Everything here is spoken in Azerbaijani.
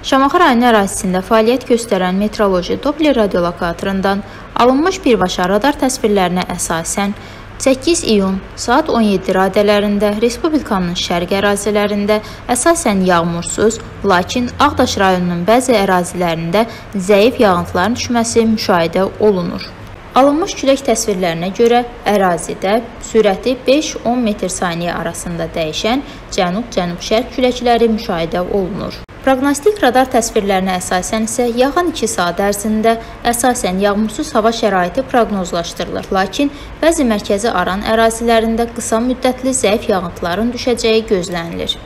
Şamaxı rayonu ərazisində fəaliyyət göstərən metroloji Doppler radiolokatorundan alınmış birbaşa radar təsvirlərinə əsasən 8 iyun saat 17 radələrində Respublikanın şərq ərazilərində əsasən yağmursuz, lakin Ağdaş rayonunun bəzi ərazilərində zəif yağıntıların düşməsi müşahidə olunur. Alınmış külək təsvirlərinə görə ərazidə sürəti 5-10 metr/saniyə arasında dəyişən cənub-cənub-şərq küləkləri müşahidə olunur. Proqnostik radar təsvirlərinə əsasən isə yaxın 2 saat ərzində əsasən yağmursuz hava şəraiti proqnozlaşdırılır, lakin bəzi mərkəzi aran ərazilərində qısa müddətli zəif yağıntıların düşəcəyi gözlənilir.